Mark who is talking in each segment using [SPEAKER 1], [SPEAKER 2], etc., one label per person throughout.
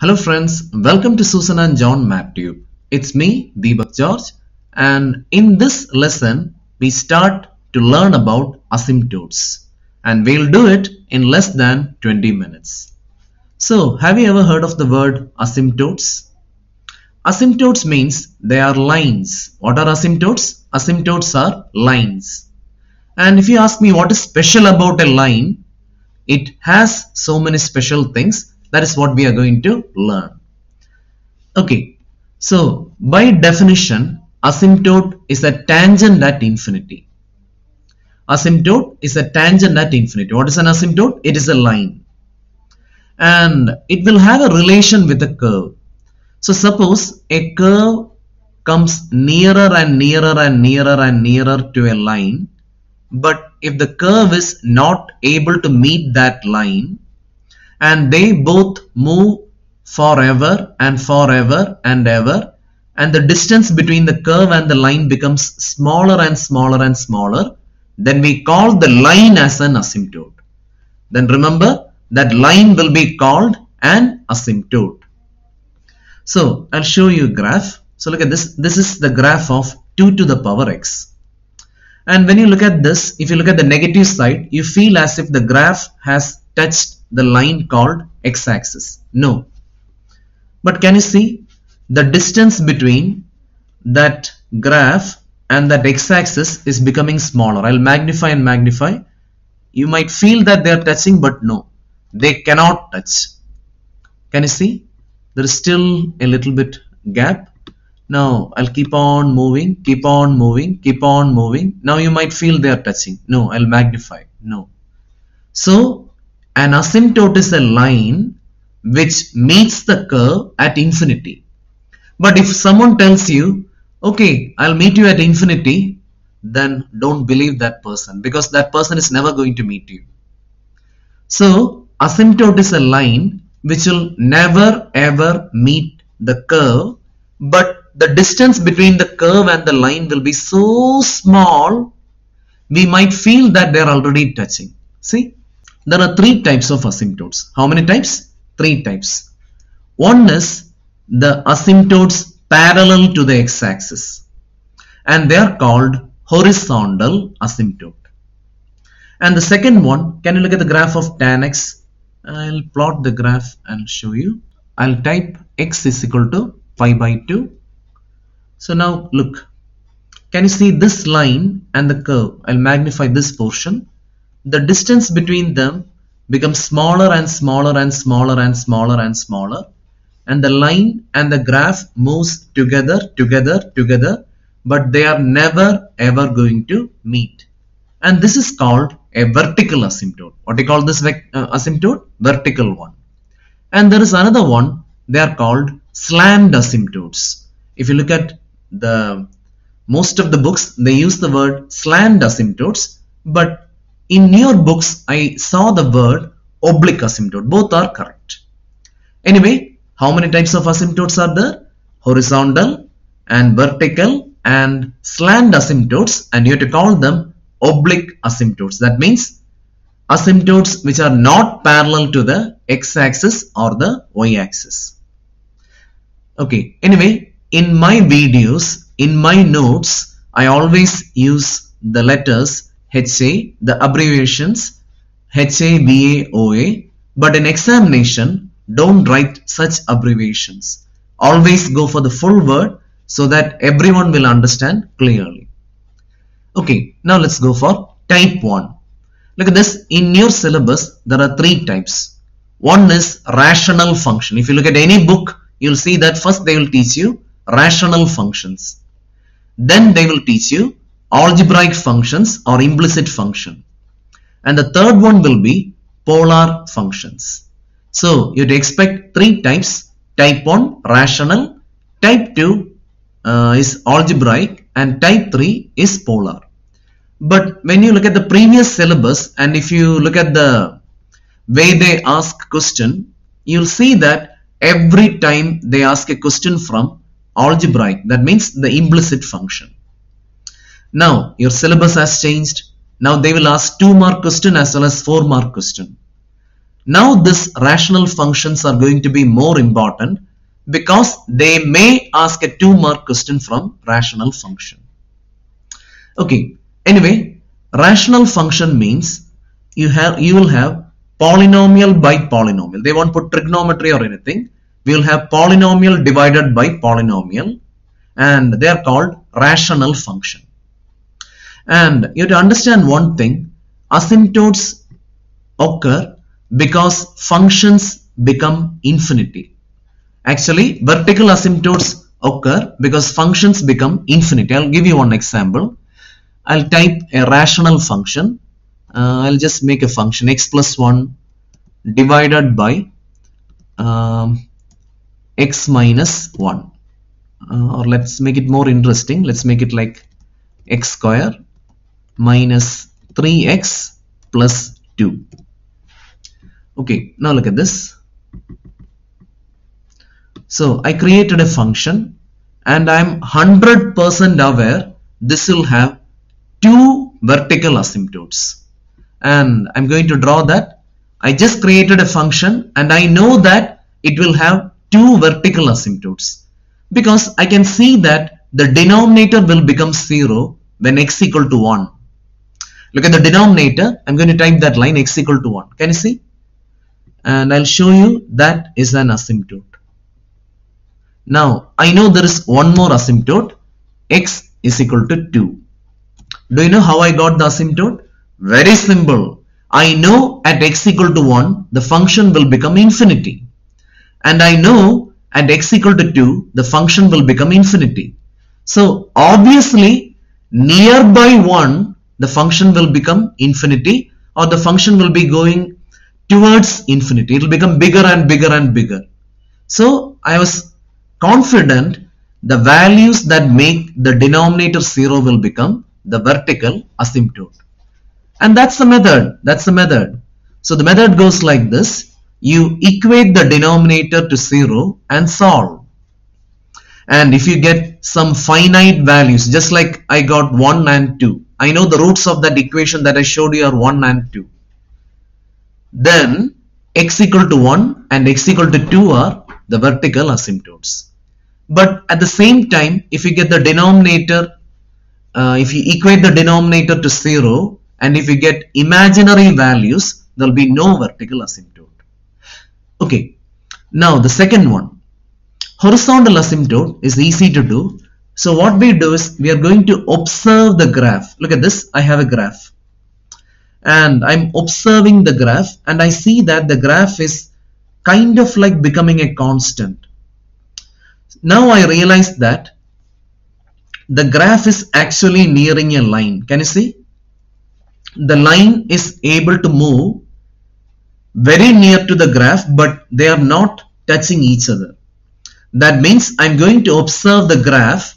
[SPEAKER 1] Hello friends, welcome to Susan and John MathTube. It's me, Deepak George, and in this lesson, we start to learn about asymptotes. And we'll do it in less than 20 minutes. So, have you ever heard of the word asymptotes? Asymptotes means they are lines. What are asymptotes? Asymptotes are lines. And if you ask me what is special about a line, it has so many special things. That is what we are going to learn. Okay, so by definition, asymptote is a tangent at infinity. Asymptote is a tangent at infinity. What is an asymptote? It is a line. And it will have a relation with a curve. So suppose a curve comes nearer and nearer and nearer and nearer to a line. But if the curve is not able to meet that line, and they both move forever and forever and ever. And the distance between the curve and the line becomes smaller and smaller and smaller. Then we call the line as an asymptote. Then remember that line will be called an asymptote. So I'll show you a graph. So look at this. This is the graph of 2 to the power x. And when you look at this if you look at the negative side you feel as if the graph has touched the line called x-axis? No. But can you see the distance between that graph and that x-axis is becoming smaller. I'll magnify and magnify. You might feel that they are touching but no, they cannot touch. Can you see? There is still a little bit gap. Now I'll keep on moving, keep on moving, keep on moving. Now you might feel they are touching. No, I'll magnify. No. So an asymptote is a line which meets the curve at infinity. But if someone tells you, okay, I'll meet you at infinity, then don't believe that person because that person is never going to meet you. So, asymptote is a line which will never ever meet the curve, but the distance between the curve and the line will be so small, we might feel that they're already touching. See? There are three types of asymptotes. How many types? Three types. One is the asymptotes parallel to the x-axis and they are called horizontal asymptote. And the second one, can you look at the graph of tan x? I'll plot the graph and show you. I'll type x is equal to pi by 2. So now look, can you see this line and the curve? I'll magnify this portion the distance between them becomes smaller and smaller and smaller and smaller and smaller and the line and the graph moves together together together but they are never ever going to meet. And this is called a vertical asymptote. What do you call this uh, asymptote? Vertical one. And there is another one they are called slant asymptotes. If you look at the most of the books they use the word slant asymptotes but in your books, I saw the word oblique asymptote. Both are correct. Anyway, how many types of asymptotes are there? Horizontal and vertical and slant asymptotes and you have to call them oblique asymptotes. That means asymptotes which are not parallel to the x-axis or the y-axis. Okay, anyway, in my videos, in my notes, I always use the letters HA, the abbreviations HAVAOA, but in examination, don't write such abbreviations. Always go for the full word so that everyone will understand clearly. Okay, now let's go for type 1. Look at this, in your syllabus, there are three types. One is rational function. If you look at any book, you'll see that first they will teach you rational functions. Then they will teach you algebraic functions or implicit function. And the third one will be polar functions. So you'd expect three types. Type 1 rational, type 2 uh, is algebraic and type 3 is polar. But when you look at the previous syllabus and if you look at the way they ask question, you'll see that every time they ask a question from algebraic, that means the implicit function. Now your syllabus has changed. Now they will ask 2 mark question as well as 4 mark question. Now this rational functions are going to be more important because they may ask a two mark question from rational function. Okay, anyway, rational function means you have you will have polynomial by polynomial. They won't put trigonometry or anything. We will have polynomial divided by polynomial and they are called rational function. And you have to understand one thing, asymptotes occur because functions become infinity. Actually, vertical asymptotes occur because functions become infinity. I'll give you one example. I'll type a rational function. Uh, I'll just make a function x plus 1 divided by um, x minus 1 uh, or let's make it more interesting let's make it like x square minus 3x plus 2 okay now look at this. So I created a function and I'm 100% aware this will have two vertical asymptotes. And I'm going to draw that. I just created a function and I know that it will have two vertical asymptotes. Because I can see that the denominator will become 0 when x equal to 1. Look at the denominator. I'm going to type that line x equal to 1. Can you see? And I'll show you that is an asymptote. Now, I know there is one more asymptote. x is equal to 2. Do you know how I got the asymptote? Very simple. I know at x equal to 1, the function will become infinity. And I know at x equal to 2, the function will become infinity. So obviously nearby 1, the function will become infinity or the function will be going towards infinity. It will become bigger and bigger and bigger. So I was confident the values that make the denominator 0 will become the vertical asymptote. And that's the method. That's the method. So the method goes like this you equate the denominator to 0 and solve. And if you get some finite values, just like I got 1 and 2, I know the roots of that equation that I showed you are 1 and 2. Then x equal to 1 and x equal to 2 are the vertical asymptotes. But at the same time, if you get the denominator, uh, if you equate the denominator to 0 and if you get imaginary values, there will be no vertical asymptote. Okay, now the second one, horizontal asymptote is easy to do. So what we do is we are going to observe the graph. Look at this, I have a graph and I'm observing the graph and I see that the graph is kind of like becoming a constant. Now I realize that the graph is actually nearing a line. Can you see? The line is able to move very near to the graph but they are not touching each other. That means I'm going to observe the graph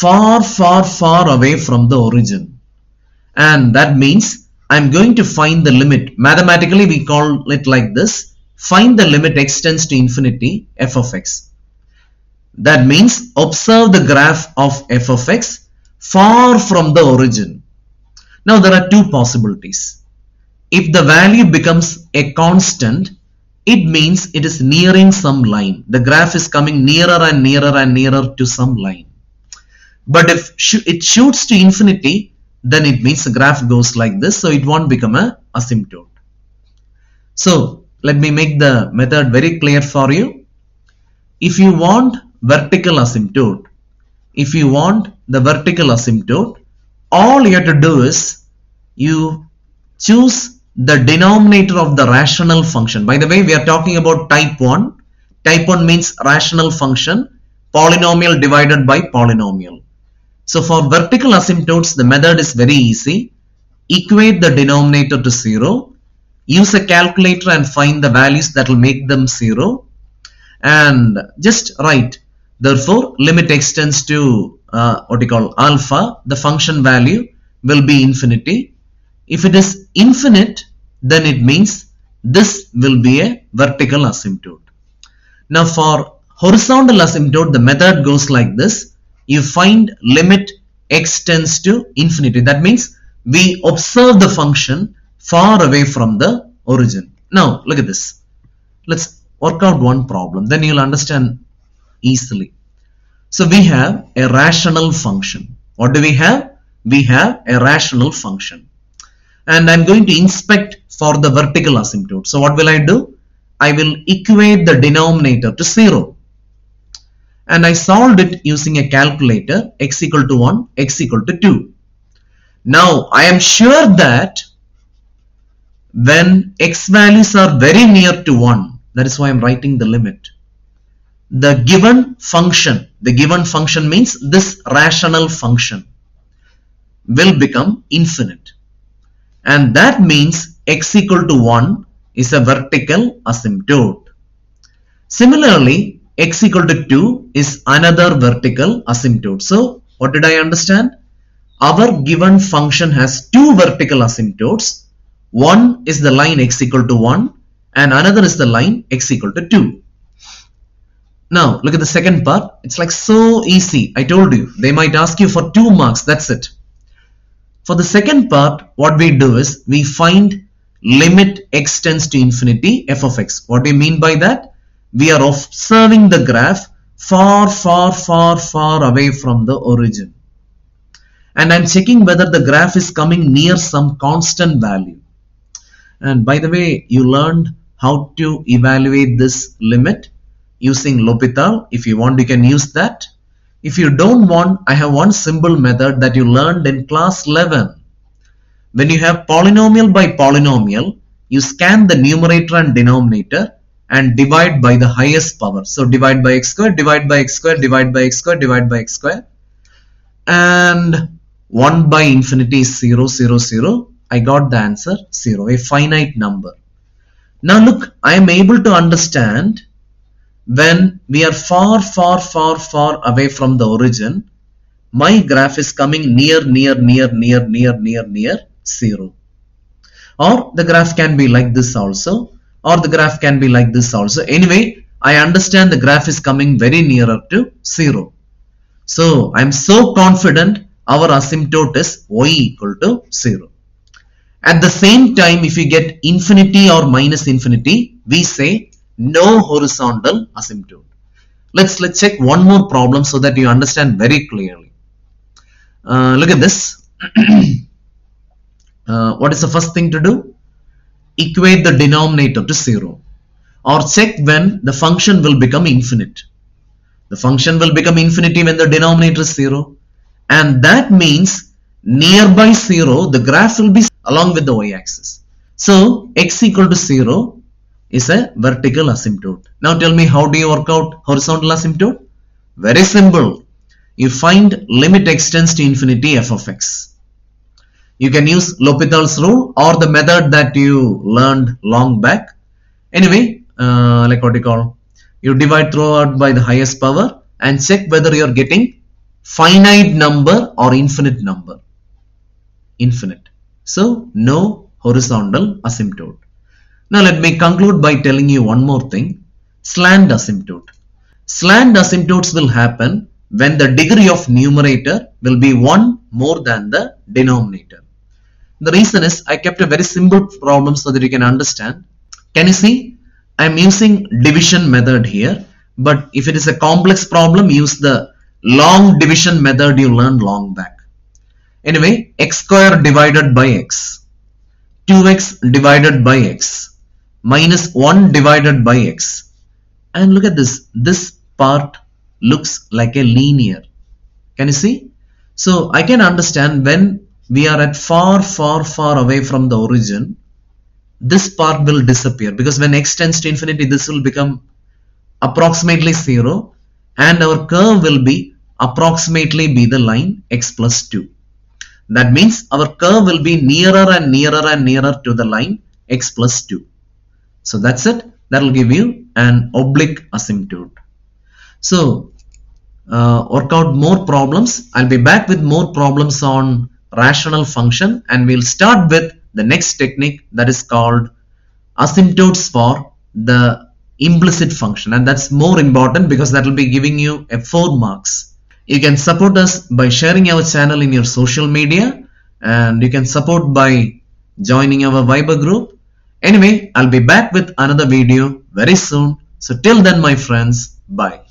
[SPEAKER 1] far far far away from the origin and that means I'm going to find the limit. Mathematically we call it like this. Find the limit x tends to infinity f of x. That means observe the graph of f of x far from the origin. Now there are two possibilities if the value becomes a constant, it means it is nearing some line. The graph is coming nearer and nearer and nearer to some line. But if it shoots to infinity, then it means the graph goes like this, so it won't become a asymptote. So let me make the method very clear for you. If you want vertical asymptote, if you want the vertical asymptote, all you have to do is you choose the denominator of the rational function. By the way, we are talking about type 1. Type 1 means rational function, polynomial divided by polynomial. So for vertical asymptotes, the method is very easy. Equate the denominator to 0. Use a calculator and find the values that will make them 0. And just write. Therefore, limit x tends to uh, what you call alpha. The function value will be infinity if it is infinite, then it means this will be a vertical asymptote. Now for horizontal asymptote, the method goes like this. You find limit x tends to infinity. That means we observe the function far away from the origin. Now look at this. Let's work out one problem. Then you'll understand easily. So we have a rational function. What do we have? We have a rational function. And I'm going to inspect for the vertical asymptote. So what will I do? I will equate the denominator to 0. And I solved it using a calculator x equal to 1, x equal to 2. Now I am sure that when x values are very near to 1, that is why I am writing the limit. The given function, the given function means this rational function will become infinite. And that means x equal to 1 is a vertical asymptote. Similarly, x equal to 2 is another vertical asymptote. So, what did I understand? Our given function has two vertical asymptotes. One is the line x equal to 1 and another is the line x equal to 2. Now, look at the second part. It's like so easy. I told you. They might ask you for 2 marks. That's it. For the second part, what we do is we find limit x tends to infinity f of x. What do you mean by that? We are observing the graph far, far, far, far away from the origin. And I'm checking whether the graph is coming near some constant value. And by the way, you learned how to evaluate this limit using L'Hopital. If you want, you can use that. If you don't want, I have one simple method that you learned in class 11. When you have polynomial by polynomial, you scan the numerator and denominator and divide by the highest power. So divide by x square, divide by x square, divide by x square, divide by x square. And 1 by infinity is 0, 0, 0. I got the answer 0, a finite number. Now look, I am able to understand when we are far, far, far, far away from the origin, my graph is coming near, near, near, near, near, near, near 0. Or the graph can be like this also, or the graph can be like this also. Anyway, I understand the graph is coming very nearer to 0. So, I am so confident our asymptote is y equal to 0. At the same time, if you get infinity or minus infinity, we say no horizontal asymptote. Let's let's check one more problem so that you understand very clearly. Uh, look at this. uh, what is the first thing to do? Equate the denominator to 0 or check when the function will become infinite. The function will become infinity when the denominator is 0 and that means nearby 0 the graph will be along with the y-axis. So x equal to 0 is a vertical asymptote. Now tell me how do you work out horizontal asymptote? Very simple. You find limit x tends to infinity f of x. You can use L'Hopital's rule or the method that you learned long back. Anyway, uh, like what you call, you divide throughout by the highest power and check whether you are getting finite number or infinite number. Infinite. So, no horizontal asymptote. Now let me conclude by telling you one more thing. Slant asymptote. Slant asymptotes will happen when the degree of numerator will be 1 more than the denominator. The reason is I kept a very simple problem so that you can understand. Can you see? I am using division method here. But if it is a complex problem, use the long division method you learned long back. Anyway, x square divided by x. 2x divided by x minus 1 divided by x. And look at this. This part looks like a linear. Can you see? So I can understand when we are at far, far, far away from the origin, this part will disappear because when x tends to infinity, this will become approximately 0 and our curve will be approximately be the line x plus 2. That means our curve will be nearer and nearer and nearer to the line x plus 2. So that's it. That will give you an oblique asymptote. So uh, work out more problems. I'll be back with more problems on rational function and we'll start with the next technique that is called asymptotes for the implicit function and that's more important because that will be giving you a 4 marks. You can support us by sharing our channel in your social media and you can support by joining our Viber group Anyway, I'll be back with another video very soon. So till then my friends, bye.